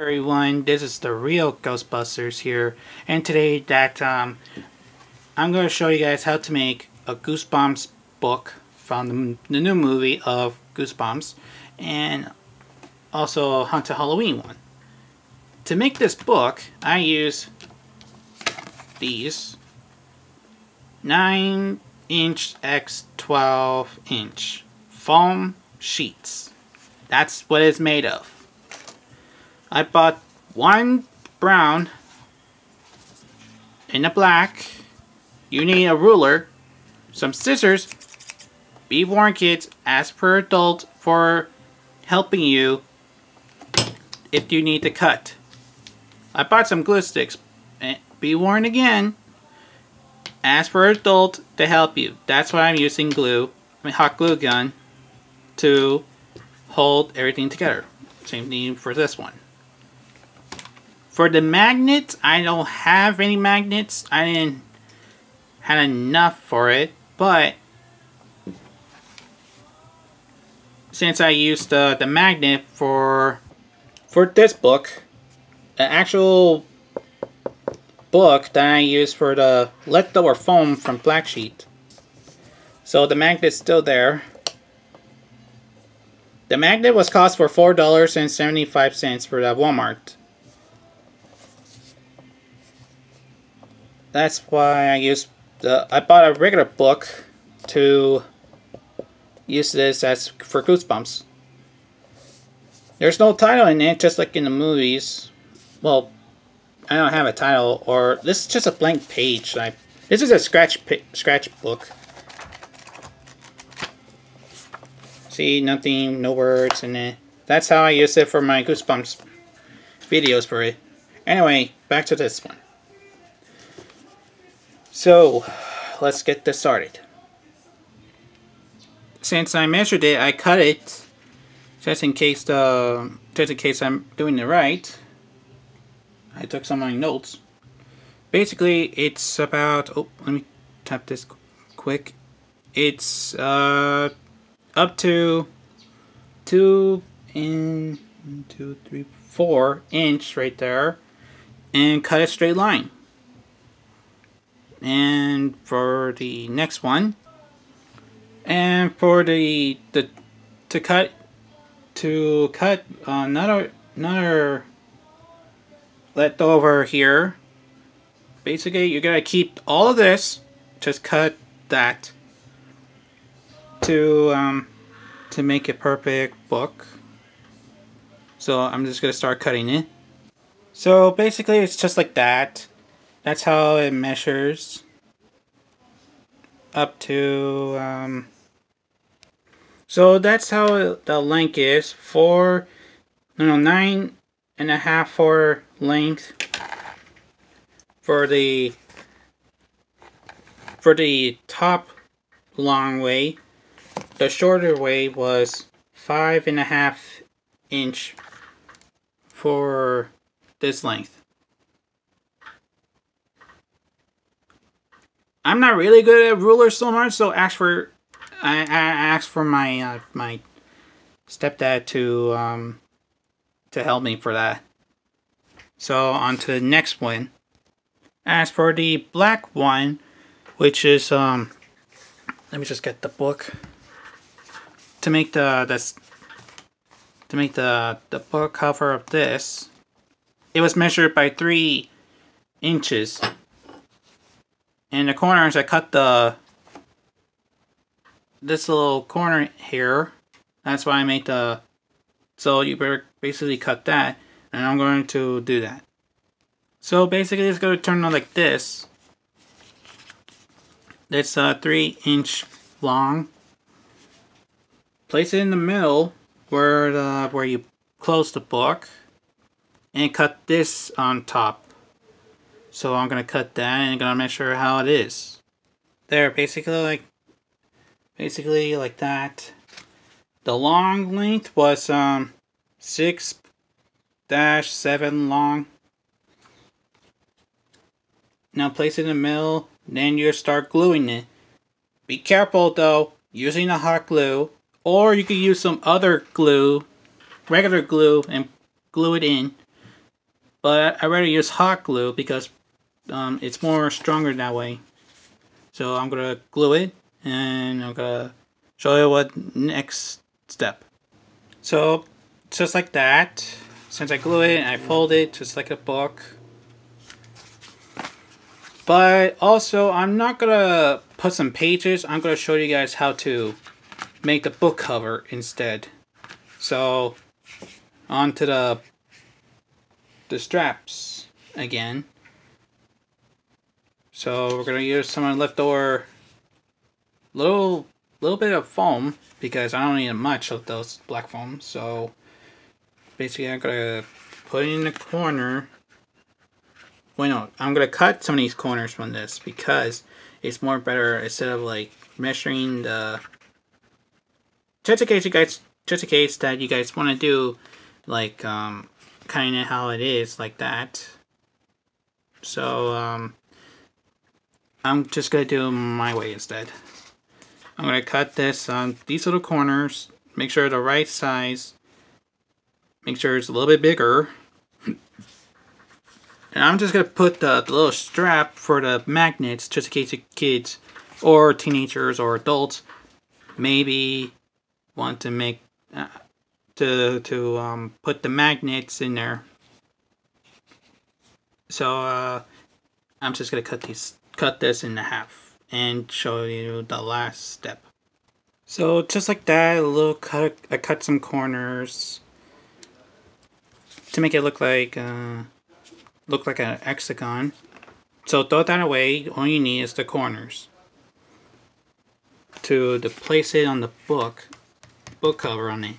everyone this is the real ghostbusters here and today that um, i'm going to show you guys how to make a goosebumps book from the, the new movie of goosebumps and also a haunted halloween one. To make this book i use these 9 inch x 12 inch foam sheets. That's what it's made of I bought one brown and a black. You need a ruler, some scissors. Be warned kids, ask per adult for helping you if you need to cut. I bought some glue sticks. Eh, be warned again, ask for adult to help you. That's why I'm using glue, mean hot glue gun, to hold everything together. Same thing for this one. For the magnets, I don't have any magnets. I didn't had enough for it, but since I used the, the magnet for for this book, the actual book that I used for the leftover foam from Black Sheet. So the magnet's still there. The magnet was cost for $4.75 for that Walmart. That's why I use the, I bought a regular book to use this as for Goosebumps. There's no title in it, just like in the movies. Well, I don't have a title, or this is just a blank page. I, this is a scratch scratch book. See, nothing, no words in it. That's how I use it for my Goosebumps videos for it. Anyway, back to this one. So, let's get this started. Since I measured it, I cut it just in case the just in case I'm doing it right. I took some of my notes. Basically, it's about oh, let me tap this quick. It's uh up to two in two, three, four inch right there, and cut a straight line. And for the next one, and for the the to cut to cut another another leftover here. Basically, you gotta keep all of this. Just cut that to um, to make a perfect book. So I'm just gonna start cutting it. So basically, it's just like that. That's how it measures up to, um, so that's how the length is. Four, no, nine and a half for length for the, for the top long way. The shorter way was five and a half inch for this length. I'm not really good at rulers so much, so ask for I, I asked for my uh, my stepdad to um to help me for that. So on to the next one. As for the black one, which is um let me just get the book to make the this to make the the book cover of this. It was measured by three inches in the corners, I cut the this little corner here. That's why I made the so you basically cut that and I'm going to do that. So basically it's going to turn out like this. It's uh, 3 inch long. Place it in the middle where the where you close the book and cut this on top. So I'm to cut that and going to measure how it is. There, basically like, basically like that. The long length was um 6 dash 7 long. Now place it in the middle, then you start gluing it. Be careful though, using a hot glue, or you could use some other glue, regular glue, and glue it in. But I rather use hot glue because um, it's more stronger that way. So I'm gonna glue it and I'm gonna show you what next step. So just like that, since I glue it and I fold it just like a book. But also I'm not gonna put some pages, I'm gonna show you guys how to make the book cover instead. So onto the the straps again. So we're gonna use some of the leftover little little bit of foam because I don't need much of those black foam. So basically I'm gonna put it in the corner. Wait no, I'm gonna cut some of these corners from this because it's more better instead of like measuring the just in case you guys just in case that you guys want to do like um kind of how it is like that so um I'm just gonna do my way instead I'm gonna cut this on these little corners make sure the right size make sure it's a little bit bigger and I'm just gonna put the, the little strap for the magnets just in case the kids or teenagers or adults maybe want to make uh, to to um, put the magnets in there. So uh, I'm just gonna cut these cut this in half and show you the last step. So just like that, a little cut. I cut some corners to make it look like uh, look like an hexagon. So throw that away. All you need is the corners to to place it on the book book cover on it.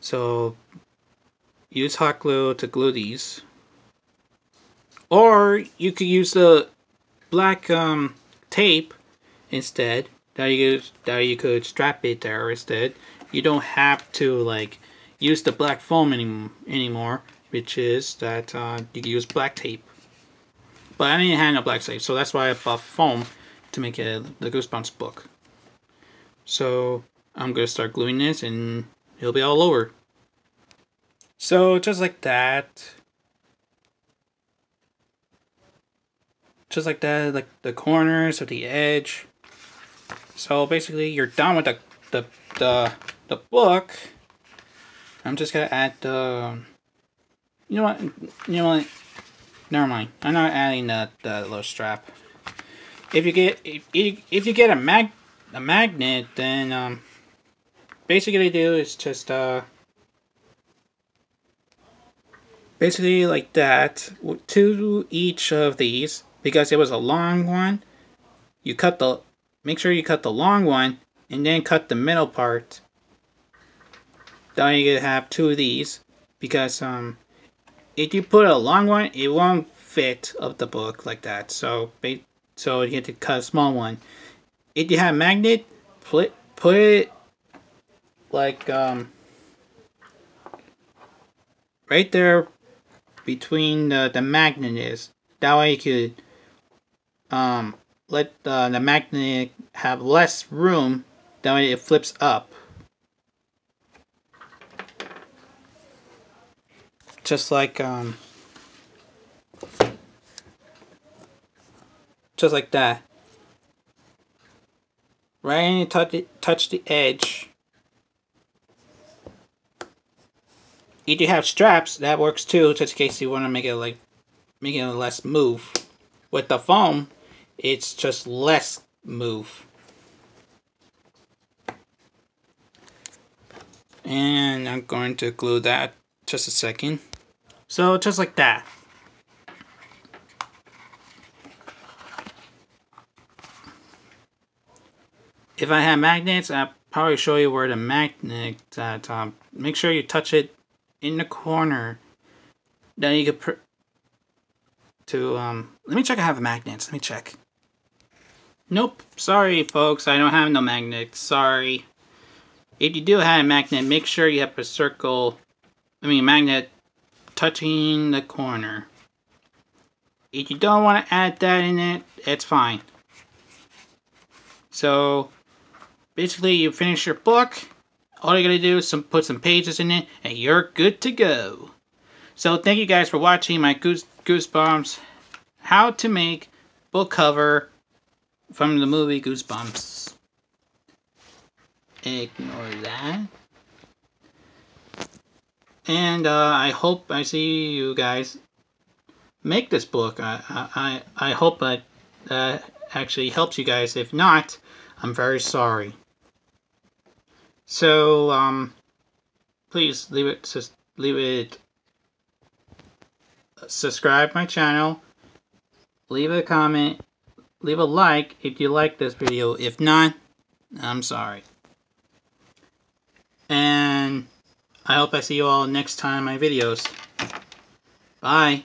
So use hot glue to glue these. Or you could use the black um, tape instead. That you that you could strap it there instead. You don't have to like use the black foam any, anymore, which is that uh, you use black tape. But I didn't have no black tape, so that's why I bought foam to make it the Goosebumps book. So I'm to start gluing this and it'll be all over. So just like that. Just like that, like the corners of the edge. So basically you're done with the, the, the, the book. I'm just to add the... You know what? You know what? Never mind. I'm not adding the, the little strap. If you get if, if you get a mag a magnet, then um, basically do is just uh basically like that to each of these because it was a long one you cut the make sure you cut the long one and then cut the middle part. Then you have two of these because um if you put a long one it won't fit of the book like that. So so you have to cut a small one. If you have magnet put put it like um, right there between the, the magnet is. That way you could um, let uh, the magnet have less room. That way it flips up. Just like um, just like that. Right and touch it, touch the edge. If you have straps, that works too, just in case you want to make it like, make it less move. With the foam, it's just less move. And I'm going to glue that just a second. So just like that. If I had magnets, I'd probably show you where the magnet that um, make sure you touch it in the corner. Then you could to um. Let me check. I have a magnets. Let me check. Nope. Sorry, folks. I don't have no magnet. Sorry. If you do have a magnet, make sure you have a circle. I mean, magnet touching the corner. If you don't want to add that in it, it's fine. So, basically, you finish your book all you gotta do is some, put some pages in it, and you're good to go. So thank you guys for watching my Goose Goosebumps. How to make book cover from the movie Goosebumps. Ignore that. And uh, I hope I see you guys make this book. I I, I hope that uh, actually helps you guys. If not, I'm very sorry. So um, please leave it leave it subscribe my channel leave a comment leave a like if you like this video. If not I'm sorry. And I hope I see you all next time my videos. Bye